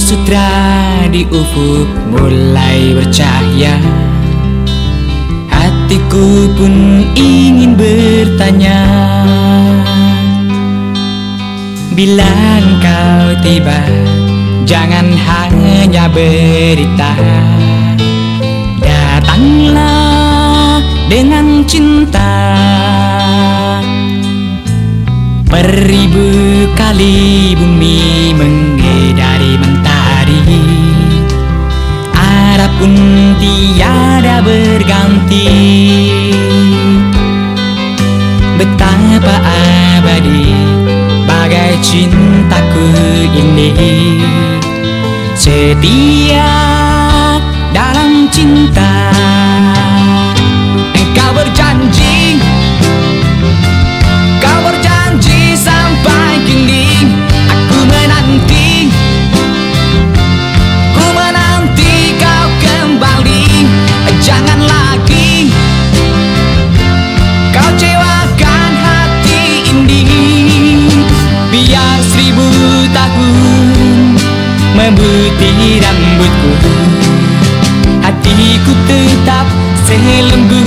sutra di ufuk mulai bercahaya. Hatiku pun ingin bertanya Bila engkau tiba Jangan hanya berita. Datanglah dengan cinta. Beribu kali bumi mengedari pun tiada berganti. Betapa abadi bagai cintaku ini. Setia dalam cinta selim Boo.